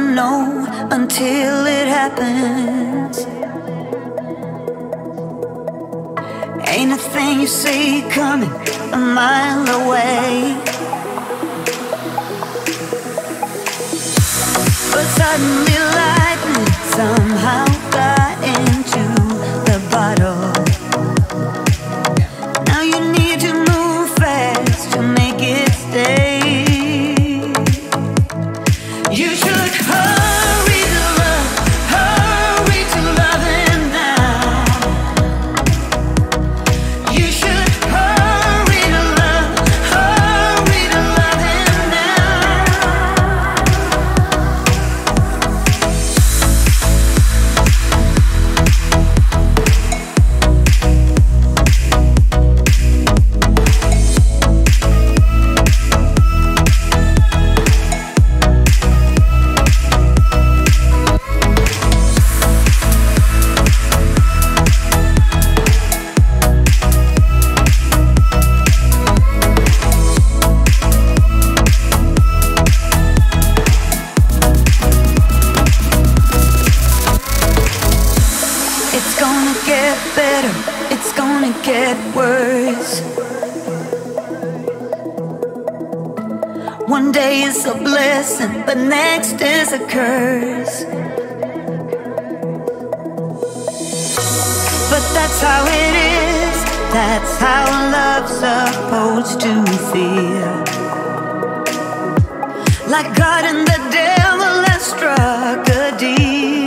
don't know until it happens. Ain't a thing you see coming a mile away. But suddenly better, it's gonna get worse. One day is a blessing, the next is a curse. But that's how it is, that's how love's supposed to feel. Like God and the devil have struck a deal.